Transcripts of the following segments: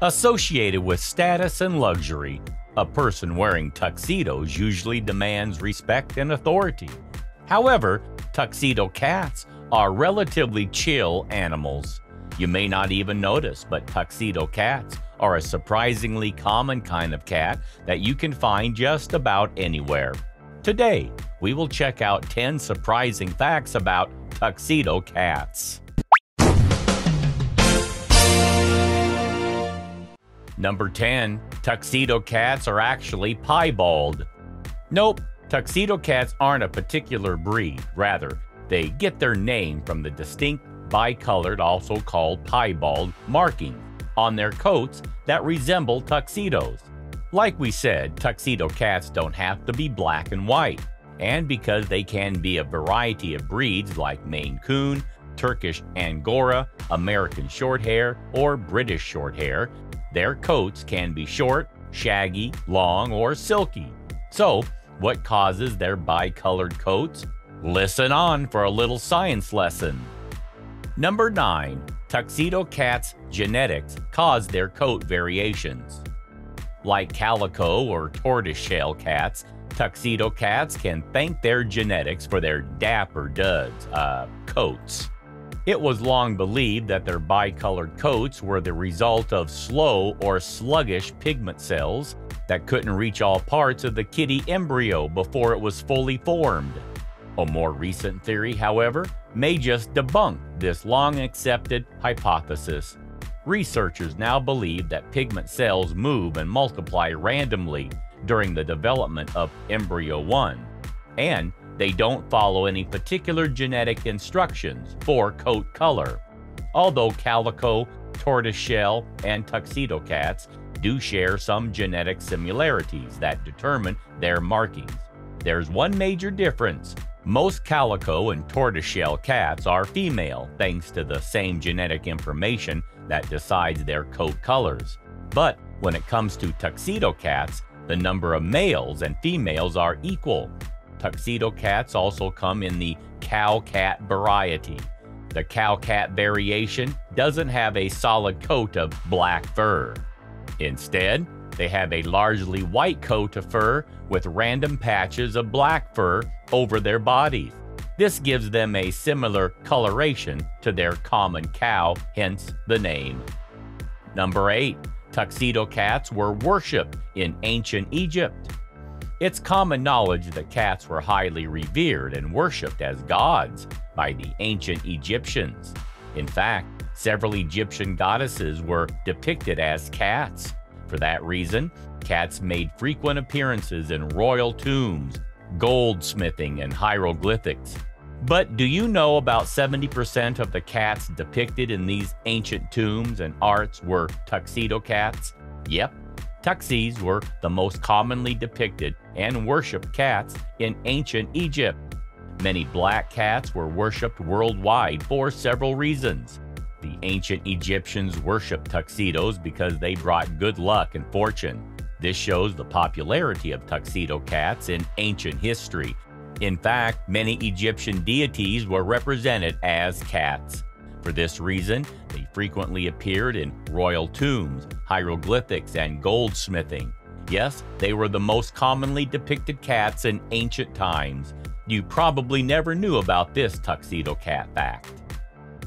Associated with status and luxury, a person wearing tuxedos usually demands respect and authority. However, tuxedo cats are relatively chill animals. You may not even notice, but tuxedo cats are a surprisingly common kind of cat that you can find just about anywhere. Today, we will check out 10 surprising facts about tuxedo cats. Number 10. Tuxedo cats are actually piebald. Nope, tuxedo cats aren't a particular breed. Rather, they get their name from the distinct bicolored, also called piebald, marking on their coats that resemble tuxedos. Like we said, tuxedo cats don't have to be black and white. And because they can be a variety of breeds like Maine Coon, Turkish Angora, American Shorthair, or British Shorthair, their coats can be short, shaggy, long, or silky. So, what causes their bicolored coats? Listen on for a little science lesson. Number 9. Tuxedo cats' genetics cause their coat variations. Like calico or tortoiseshell cats, tuxedo cats can thank their genetics for their dapper duds, uh, coats. It was long believed that their bicolored coats were the result of slow or sluggish pigment cells that couldn't reach all parts of the kitty embryo before it was fully formed. A more recent theory, however, may just debunk this long accepted hypothesis. Researchers now believe that pigment cells move and multiply randomly during the development of embryo 1, and they don't follow any particular genetic instructions for coat color. Although calico, tortoiseshell, and tuxedo cats do share some genetic similarities that determine their markings. There's one major difference. Most calico and tortoiseshell cats are female thanks to the same genetic information that decides their coat colors. But when it comes to tuxedo cats, the number of males and females are equal. Tuxedo cats also come in the cow cat variety. The cow cat variation doesn't have a solid coat of black fur. Instead, they have a largely white coat of fur with random patches of black fur over their bodies. This gives them a similar coloration to their common cow, hence the name. Number 8. Tuxedo cats were worshipped in ancient Egypt. It's common knowledge that cats were highly revered and worshipped as gods by the ancient Egyptians. In fact, several Egyptian goddesses were depicted as cats. For that reason, cats made frequent appearances in royal tombs, goldsmithing, and hieroglyphics. But do you know about 70% of the cats depicted in these ancient tombs and arts were tuxedo cats? Yep, Tuxies were the most commonly depicted and worshipped cats in ancient Egypt. Many black cats were worshipped worldwide for several reasons. The ancient Egyptians worshipped tuxedos because they brought good luck and fortune. This shows the popularity of tuxedo cats in ancient history. In fact, many Egyptian deities were represented as cats. For this reason, they frequently appeared in royal tombs, hieroglyphics, and goldsmithing. Yes, they were the most commonly depicted cats in ancient times. You probably never knew about this tuxedo cat fact.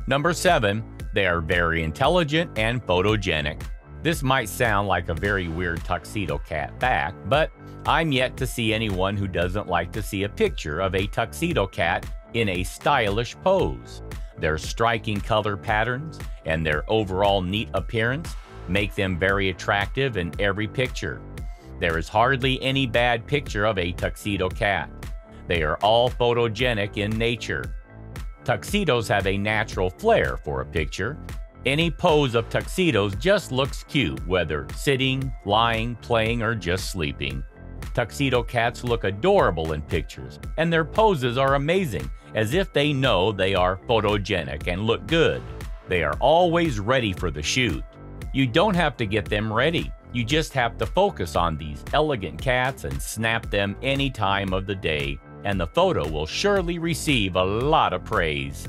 Number 7. They are very intelligent and photogenic. This might sound like a very weird tuxedo cat fact, but I'm yet to see anyone who doesn't like to see a picture of a tuxedo cat in a stylish pose. Their striking color patterns and their overall neat appearance make them very attractive in every picture. There is hardly any bad picture of a tuxedo cat. They are all photogenic in nature. Tuxedos have a natural flair for a picture. Any pose of tuxedos just looks cute, whether sitting, lying, playing, or just sleeping. Tuxedo cats look adorable in pictures, and their poses are amazing, as if they know they are photogenic and look good. They are always ready for the shoot. You don't have to get them ready. You just have to focus on these elegant cats and snap them any time of the day, and the photo will surely receive a lot of praise.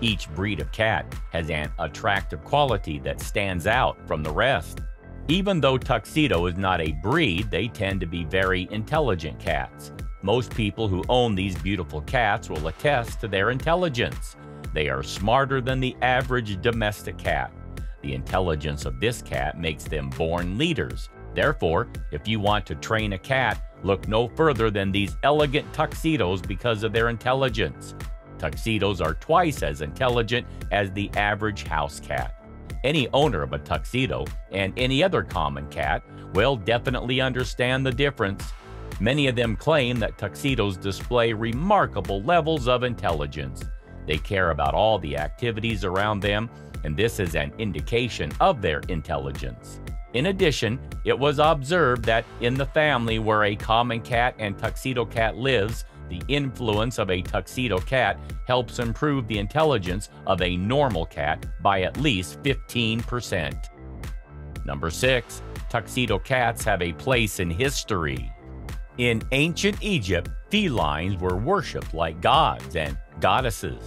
Each breed of cat has an attractive quality that stands out from the rest. Even though Tuxedo is not a breed, they tend to be very intelligent cats. Most people who own these beautiful cats will attest to their intelligence. They are smarter than the average domestic cat. The intelligence of this cat makes them born leaders. Therefore, if you want to train a cat, look no further than these elegant tuxedos because of their intelligence. Tuxedos are twice as intelligent as the average house cat. Any owner of a tuxedo and any other common cat will definitely understand the difference. Many of them claim that tuxedos display remarkable levels of intelligence. They care about all the activities around them, and this is an indication of their intelligence. In addition, it was observed that in the family where a common cat and tuxedo cat lives, the influence of a tuxedo cat helps improve the intelligence of a normal cat by at least 15%. Number 6. Tuxedo cats have a place in history. In ancient Egypt, felines were worshipped like gods and goddesses.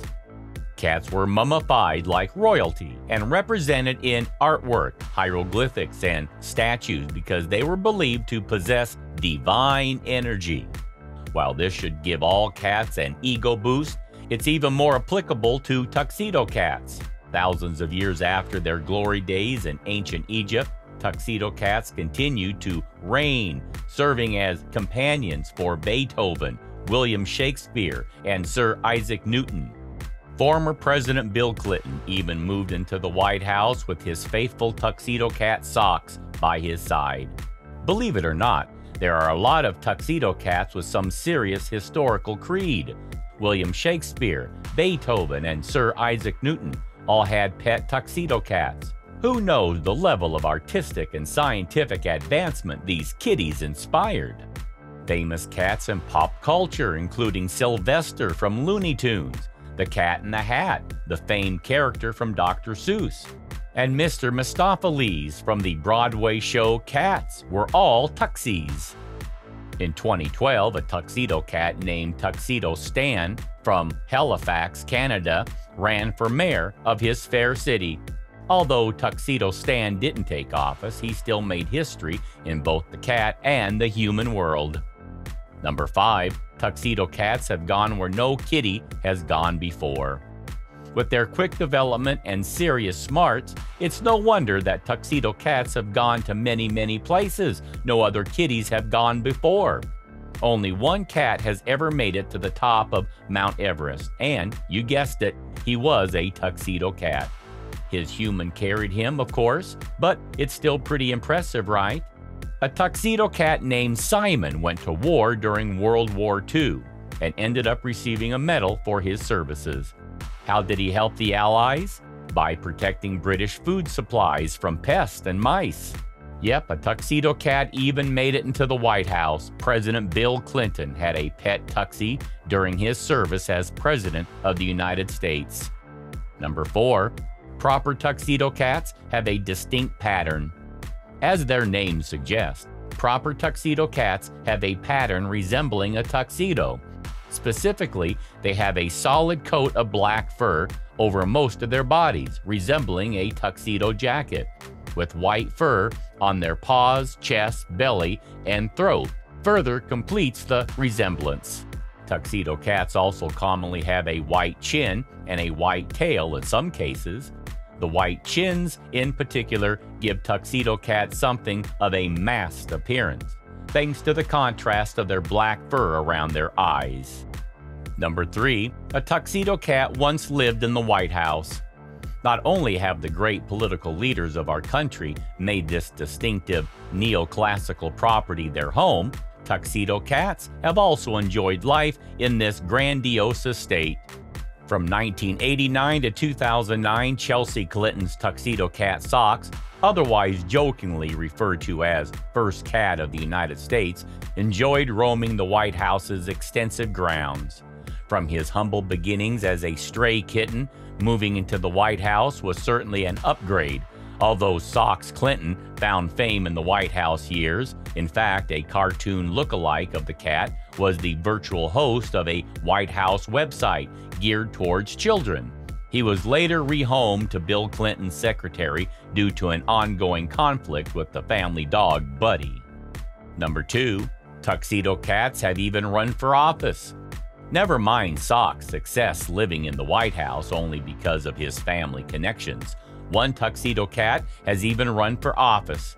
Cats were mummified like royalty and represented in artwork, hieroglyphics, and statues because they were believed to possess divine energy. While this should give all cats an ego boost, it's even more applicable to tuxedo cats. Thousands of years after their glory days in ancient Egypt, tuxedo cats continued to reign, serving as companions for Beethoven, William Shakespeare, and Sir Isaac Newton. Former President Bill Clinton even moved into the White House with his faithful tuxedo cat socks by his side. Believe it or not, there are a lot of tuxedo cats with some serious historical creed. William Shakespeare, Beethoven, and Sir Isaac Newton all had pet tuxedo cats. Who knows the level of artistic and scientific advancement these kitties inspired? Famous cats in pop culture, including Sylvester from Looney Tunes, the Cat in the Hat, the famed character from Dr. Seuss, and Mr. Mistoffelees from the Broadway show Cats were all tuxies. In 2012, a tuxedo cat named Tuxedo Stan from Halifax, Canada, ran for mayor of his fair city. Although Tuxedo Stan didn't take office, he still made history in both the cat and the human world. Number 5. Tuxedo cats have gone where no kitty has gone before. With their quick development and serious smarts, it's no wonder that tuxedo cats have gone to many, many places no other kitties have gone before. Only one cat has ever made it to the top of Mount Everest, and, you guessed it, he was a tuxedo cat. His human carried him, of course, but it's still pretty impressive, right? A tuxedo cat named Simon went to war during World War II and ended up receiving a medal for his services. How did he help the Allies? By protecting British food supplies from pests and mice. Yep, a tuxedo cat even made it into the White House. President Bill Clinton had a pet tuxie during his service as President of the United States. Number 4. Proper tuxedo cats have a distinct pattern. As their name suggests, proper tuxedo cats have a pattern resembling a tuxedo. Specifically, they have a solid coat of black fur over most of their bodies, resembling a tuxedo jacket, with white fur on their paws, chest, belly, and throat, further completes the resemblance. Tuxedo cats also commonly have a white chin and a white tail in some cases. The white chins, in particular, give tuxedo cats something of a masked appearance thanks to the contrast of their black fur around their eyes. Number 3. A tuxedo cat once lived in the White House. Not only have the great political leaders of our country made this distinctive neoclassical property their home, tuxedo cats have also enjoyed life in this grandiose estate. From 1989 to 2009, Chelsea Clinton's tuxedo cat socks, otherwise jokingly referred to as first cat of the United States, enjoyed roaming the White House's extensive grounds. From his humble beginnings as a stray kitten, moving into the White House was certainly an upgrade, although Socks Clinton found fame in the White House years. In fact, a cartoon look-alike of the cat was the virtual host of a White House website geared towards children. He was later rehomed to Bill Clinton's secretary due to an ongoing conflict with the family dog Buddy. Number 2. Tuxedo cats have even run for office. Never mind Sock's success living in the White House only because of his family connections. One tuxedo cat has even run for office.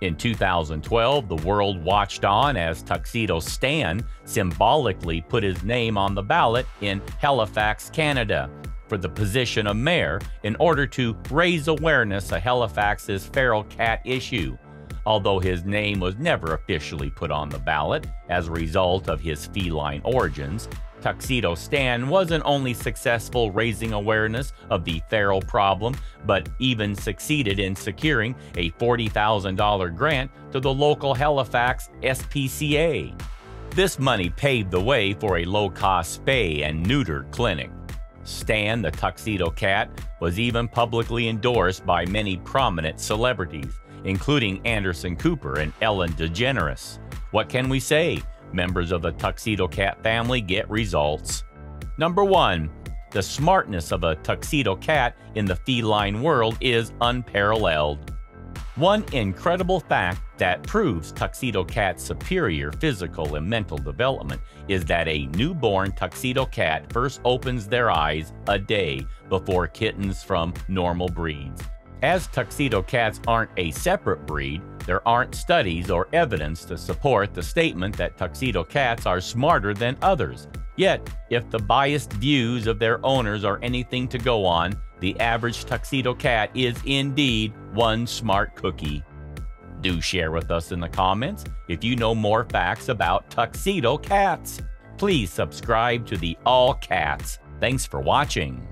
In 2012, the world watched on as Tuxedo Stan symbolically put his name on the ballot in Halifax, Canada, for the position of mayor in order to raise awareness of Halifax's feral cat issue. Although his name was never officially put on the ballot as a result of his feline origins, Tuxedo Stan wasn't only successful raising awareness of the feral problem, but even succeeded in securing a $40,000 grant to the local Halifax SPCA. This money paved the way for a low-cost spay and neuter clinic. Stan the Tuxedo Cat was even publicly endorsed by many prominent celebrities, including Anderson Cooper and Ellen DeGeneres. What can we say? Members of the Tuxedo Cat family get results. Number 1. The smartness of a tuxedo cat in the feline world is unparalleled. One incredible fact that proves tuxedo cat's superior physical and mental development is that a newborn tuxedo cat first opens their eyes a day before kittens from normal breeds. As tuxedo cats aren't a separate breed, there aren't studies or evidence to support the statement that tuxedo cats are smarter than others. Yet, if the biased views of their owners are anything to go on, the average tuxedo cat is indeed one smart cookie. Do share with us in the comments if you know more facts about tuxedo cats. Please subscribe to the All Cats. Thanks for watching.